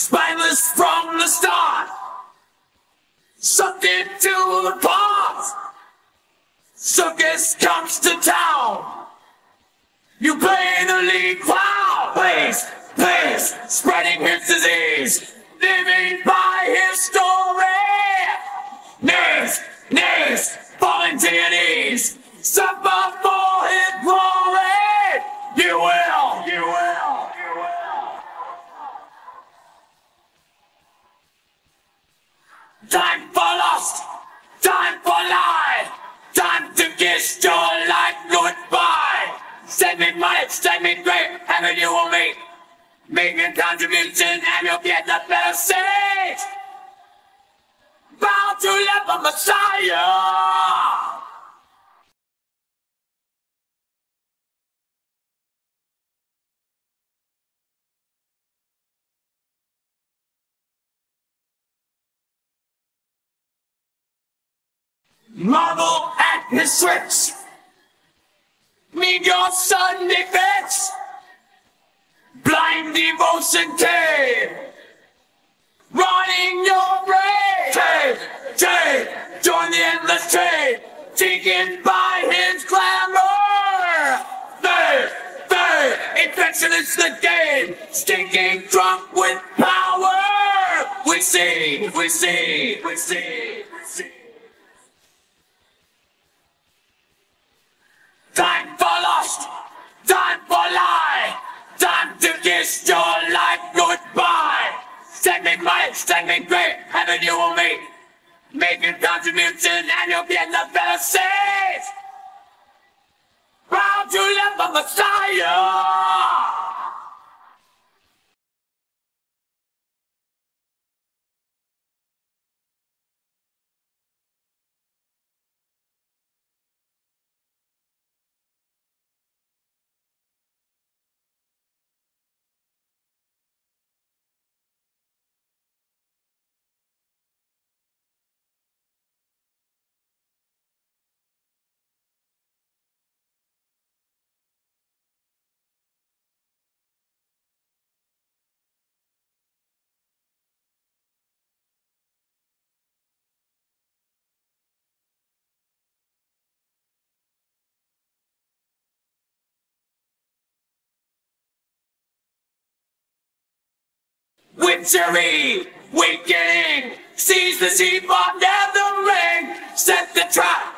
spineless from the start. Sucked into the pot. Circus comes to town. You play the lead clown. Please, please, spreading his disease. Living by his story. Knees, knees, falling to your knees. Suffer for his glory. You will, you will, Time for lust, time for lie, time to kiss your life goodbye. Send me money, send me great, having you on me. Make a contribution and you'll get the better seat. Bound to a Messiah. Marvel at his tricks. Need your Sunday fix. Blind devotion cave. Running your brain. Trade, trade, join the endless trade. Taken by his glamour. Faith, faith, infection is the game. Stinking drunk with power. We see, we see, we see, Me me great, heaven you will meet. Make a contribution and you'll get the better seat. Proud to live a Messiah. Witchery, weakening, seize the sea from the ring, set the trap,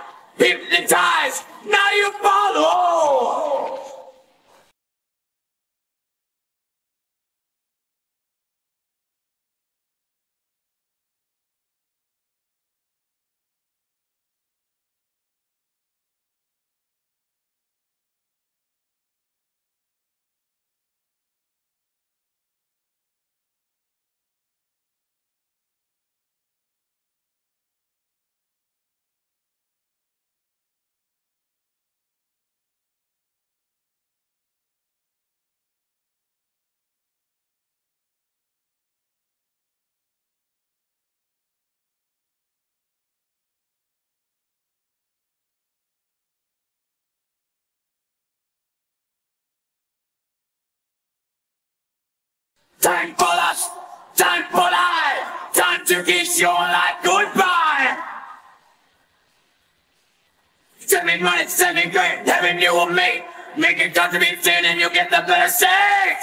Time for us, time for life, time to kiss your life goodbye. Send me money, send me great, heaven you will meet. Make a contribution and you'll get the better say.